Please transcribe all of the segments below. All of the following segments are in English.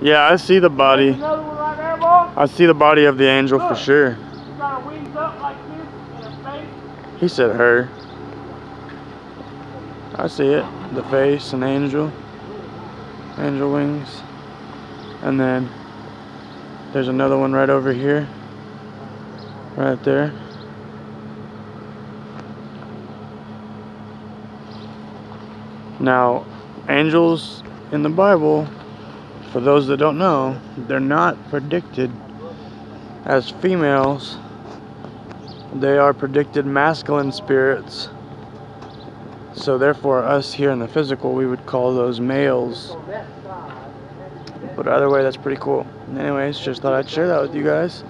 Yeah, I see the body. Right there. I see the body of the angel for sure. She's got her wings up like this and her face. He said her. I see it. The face, an angel. Angel wings. And then there's another one right over here. Right there. Now, angels in the Bible, for those that don't know, they're not predicted as females. They are predicted masculine spirits. So therefore, us here in the physical, we would call those males. But either way, that's pretty cool. Anyways, just thought I'd share that with you guys.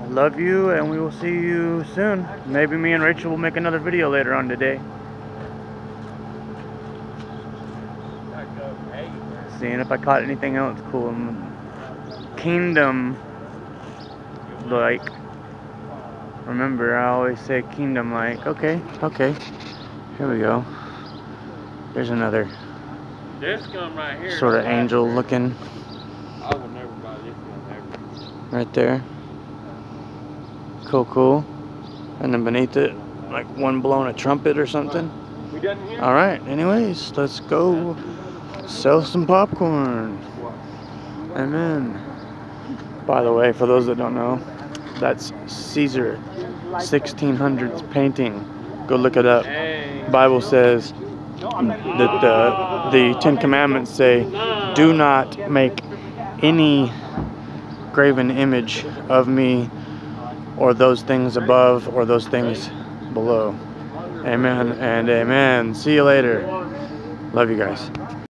I love you, and we will see you soon. Maybe me and Rachel will make another video later on today. Seeing if I caught anything else cool in the kingdom. Like, remember, I always say kingdom like. Okay, okay. Here we go. There's another This gun right here. sort of angel looking I would never buy this gun ever. right there. Cool, cool. And then beneath it, like one blowing a trumpet or something. We done here? All right. Anyways, let's go sell some popcorn. Amen. By the way, for those that don't know, that's Caesar 1600s painting. Go look it up. Bible says that the the Ten Commandments say, "Do not make any graven image of me, or those things above, or those things below." Amen and amen. See you later. Love you guys.